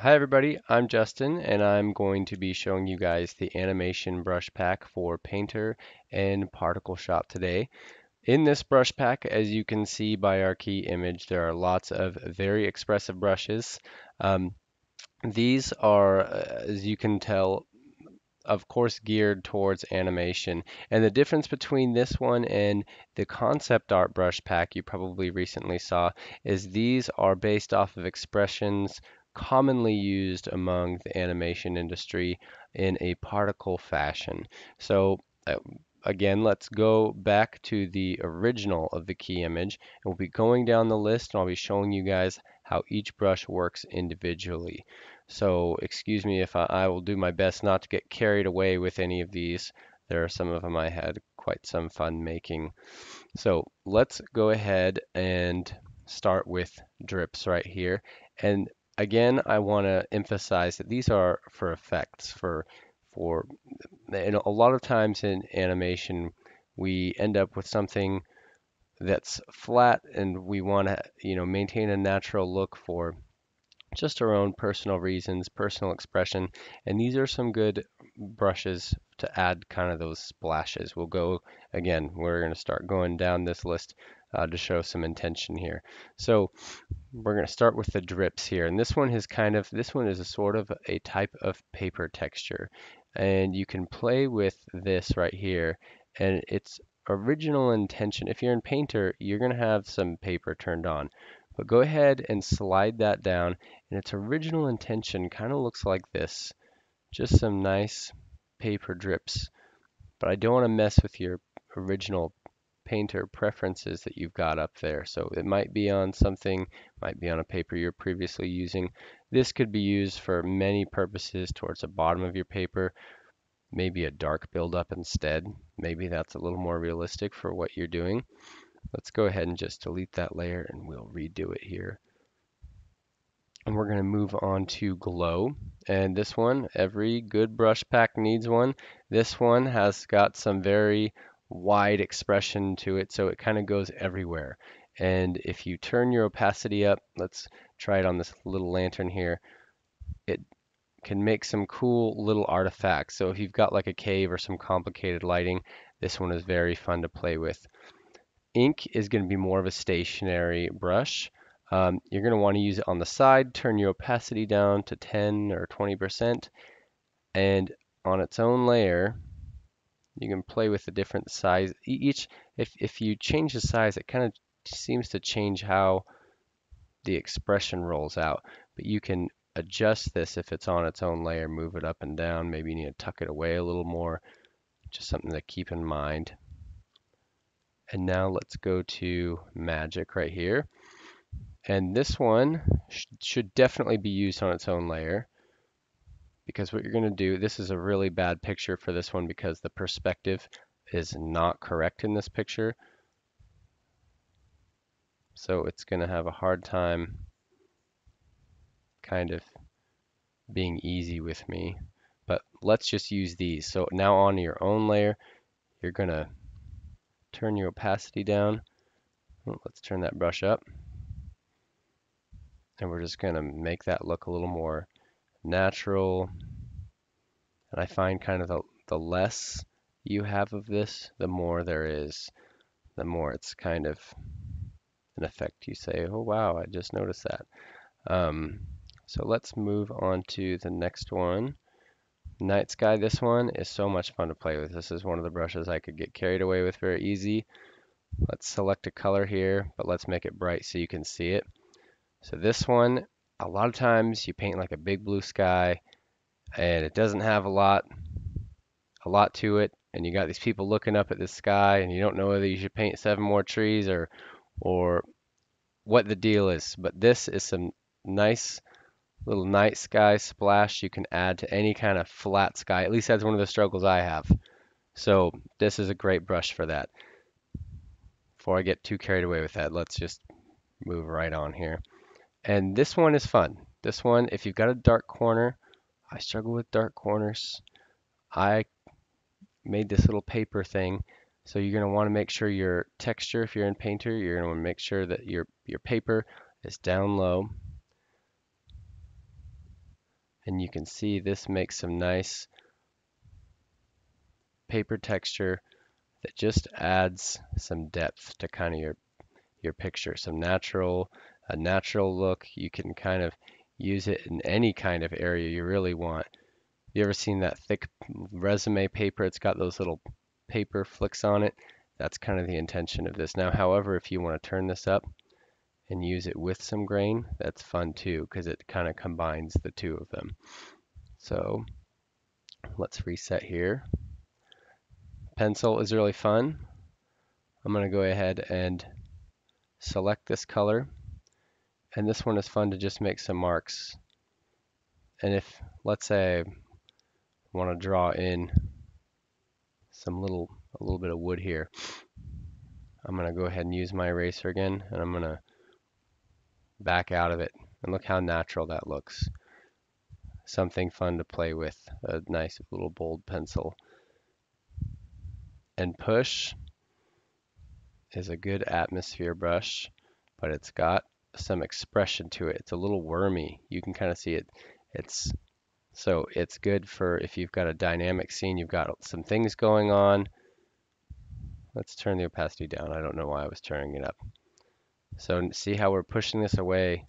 Hi everybody, I'm Justin and I'm going to be showing you guys the animation brush pack for Painter and ParticleShop today. In this brush pack, as you can see by our key image, there are lots of very expressive brushes. Um, these are, uh, as you can tell, of course geared towards animation. And the difference between this one and the concept art brush pack you probably recently saw is these are based off of expressions commonly used among the animation industry in a particle fashion. So uh, again, let's go back to the original of the key image. And we'll be going down the list and I'll be showing you guys how each brush works individually. So excuse me if I, I, will do my best not to get carried away with any of these. There are some of them I had quite some fun making. So let's go ahead and start with drips right here. And again, I want to emphasize that these are for effects, for for and a lot of times in animation we end up with something that's flat and we want to you know maintain a natural look for just our own personal reasons, personal expression, and these are some good brushes to add kind of those splashes. We'll go again, we're going to start going down this list uh, to show some intention here. So we're going to start with the drips here, and this one is kind of, this one is a sort of a type of paper texture, and you can play with this right here, and its original intention, if you're in Painter, you're going to have some paper turned on. But go ahead and slide that down and its original intention kind of looks like this. Just some nice paper drips. But I don't want to mess with your original painter preferences that you've got up there. So it might be on something, might be on a paper you're previously using. This could be used for many purposes towards the bottom of your paper. Maybe a dark buildup instead. Maybe that's a little more realistic for what you're doing. Let's go ahead and just delete that layer and we'll redo it here. And we're going to move on to glow. And this one, every good brush pack needs one. This one has got some very wide expression to it, so it kind of goes everywhere. And if you turn your opacity up, let's try it on this little lantern here, it can make some cool little artifacts. So if you've got like a cave or some complicated lighting, this one is very fun to play with. Ink is going to be more of a stationary brush. Um, you're going to want to use it on the side, turn your opacity down to 10 or 20%, and on its own layer, you can play with the different size. Each, if, if you change the size, it kind of seems to change how the expression rolls out. But you can adjust this if it's on its own layer, move it up and down. Maybe you need to tuck it away a little more. Just something to keep in mind. And now let's go to magic right here. And this one sh should definitely be used on its own layer because what you're going to do, this is a really bad picture for this one because the perspective is not correct in this picture. So it's going to have a hard time kind of being easy with me. But let's just use these. So now on your own layer, you're going to turn your opacity down. Let's turn that brush up. And we're just going to make that look a little more natural. And I find kind of the, the less you have of this, the more there is, the more it's kind of an effect you say, oh wow, I just noticed that. Um, so let's move on to the next one. Night Sky, this one is so much fun to play with. This is one of the brushes I could get carried away with very easy. Let's select a color here, but let's make it bright so you can see it. So this one, a lot of times you paint like a big blue sky and it doesn't have a lot, a lot to it. And you got these people looking up at the sky and you don't know whether you should paint seven more trees or, or what the deal is. But this is some nice little night sky splash you can add to any kind of flat sky. At least that's one of the struggles I have. So this is a great brush for that. Before I get too carried away with that, let's just move right on here. And this one is fun. This one, if you've got a dark corner, I struggle with dark corners. I made this little paper thing. So you're going to want to make sure your texture, if you're in Painter, you're going to want to make sure that your, your paper is down low And you can see this makes some nice paper texture that just adds some depth to kind of your your picture, some natural a natural look. You can kind of use it in any kind of area you really want. You ever seen that thick resume paper? It's got those little paper flicks on it. That's kind of the intention of this. Now, however, if you want to turn this up and use it with some grain, that's fun too because it kind of combines the two of them. So let's reset here. Pencil is really fun. I'm going to go ahead and select this color. And this one is fun to just make some marks. And if, let's say, I want to draw in some little, a little bit of wood here, I'm going to go ahead and use my eraser again, and I'm going to back out of it. And look how natural that looks. Something fun to play with, a nice little bold pencil. And push is a good atmosphere brush, but it's got some expression to it. It's a little wormy. You can kind of see it. It's so it's good for if you've got a dynamic scene, you've got some things going on. Let's turn the opacity down. I don't know why I was turning it up. So see how we're pushing this away,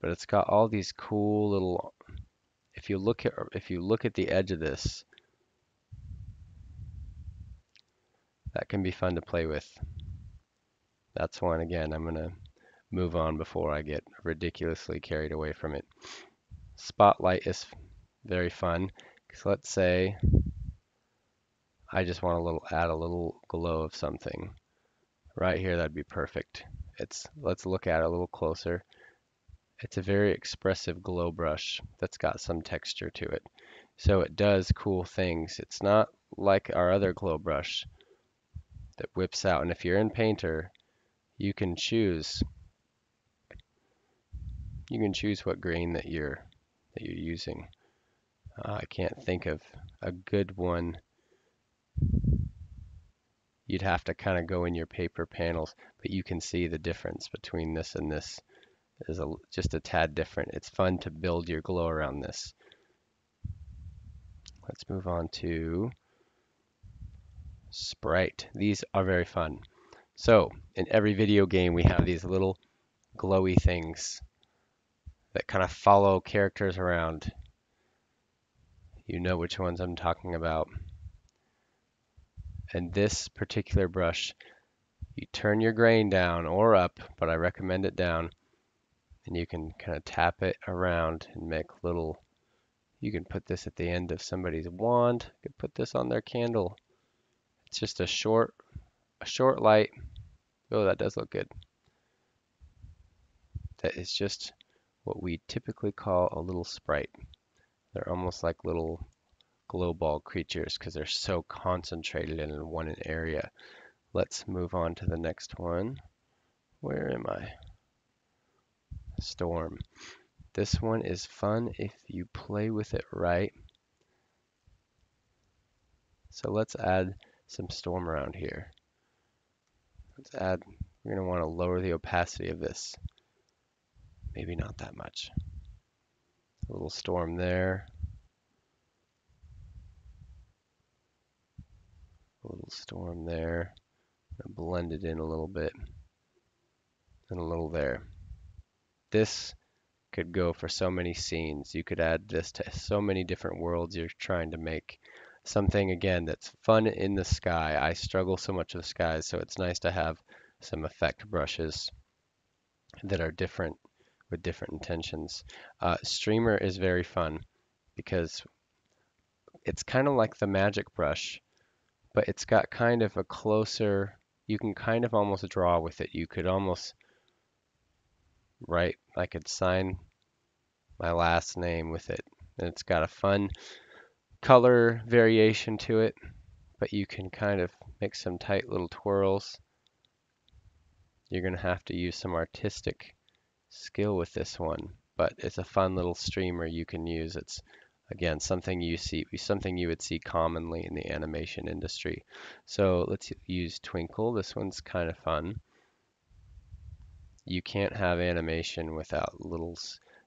but it's got all these cool little. If you look at if you look at the edge of this, that can be fun to play with. That's one again. I'm gonna move on before I get ridiculously carried away from it. Spotlight is very fun because let's say I just want a little add a little glow of something. Right here that'd be perfect. It's let's look at it a little closer. It's a very expressive glow brush that's got some texture to it. So it does cool things. It's not like our other glow brush that whips out. And if you're in Painter, you can choose you can choose what grain that you're that you're using. Uh, I can't think of a good one. You'd have to kind of go in your paper panels, but you can see the difference between this and this is a, just a tad different. It's fun to build your glow around this. Let's move on to Sprite. These are very fun. So in every video game we have these little glowy things that kind of follow characters around. You know which ones I'm talking about. And this particular brush, you turn your grain down or up, but I recommend it down. And you can kind of tap it around and make little, you can put this at the end of somebody's wand. You can put this on their candle. It's just a short, a short light. Oh, that does look good. That is just what we typically call a little sprite. They're almost like little glow ball creatures because they're so concentrated in one area. Let's move on to the next one. Where am I? Storm. This one is fun if you play with it right. So let's add some storm around here. Let's add, we're going to want to lower the opacity of this. Maybe not that much. A little storm there. A little storm there. Blend it in a little bit. And a little there. This could go for so many scenes. You could add this to so many different worlds you're trying to make. Something, again, that's fun in the sky. I struggle so much with skies, so it's nice to have some effect brushes that are different with different intentions. Uh, Streamer is very fun because it's kind of like the magic brush, but it's got kind of a closer, you can kind of almost draw with it. You could almost write, I could sign my last name with it. And it's got a fun color variation to it, but you can kind of make some tight little twirls. You're going to have to use some artistic skill with this one, but it's a fun little streamer you can use. It's again something you see something you would see commonly in the animation industry. So let's use Twinkle. This one's kind of fun. You can't have animation without little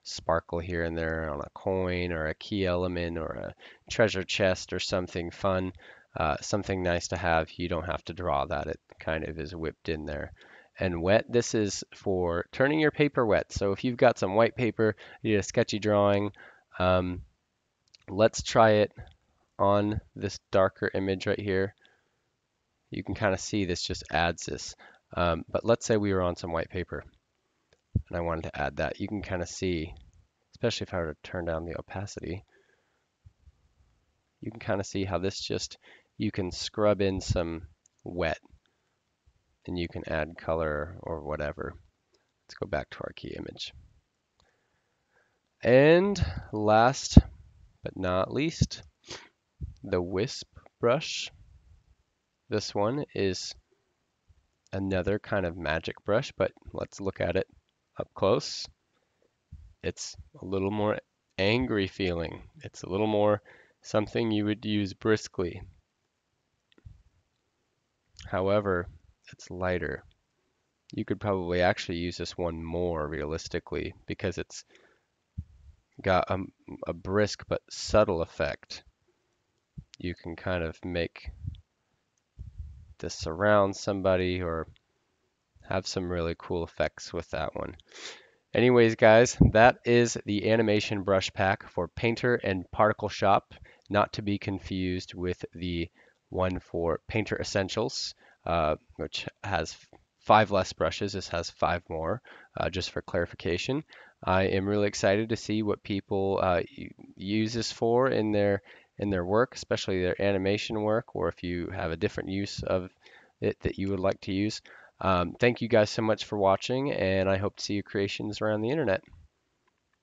sparkle here and there on a coin or a key element or a treasure chest or something fun, uh, something nice to have. You don't have to draw that. It kind of is whipped in there. And wet, this is for turning your paper wet. So if you've got some white paper, you need a sketchy drawing, um, let's try it on this darker image right here. You can kind of see this just adds this. Um, but let's say we were on some white paper and I wanted to add that. You can kind of see, especially if I were to turn down the opacity, you can kind of see how this just, you can scrub in some wet and you can add color or whatever. Let's go back to our key image. And last but not least, the wisp brush. This one is another kind of magic brush, but let's look at it up close. It's a little more angry feeling. It's a little more something you would use briskly. However, it's lighter. You could probably actually use this one more realistically because it's got a, a brisk but subtle effect. You can kind of make this surround somebody or have some really cool effects with that one. Anyways, guys, that is the animation brush pack for Painter and ParticleShop, not to be confused with the one for Painter Essentials, uh, which has five less brushes. This has five more, uh, just for clarification. I am really excited to see what people uh, use this for in their in their work, especially their animation work, or if you have a different use of it that you would like to use. Um, thank you guys so much for watching, and I hope to see your creations around the internet.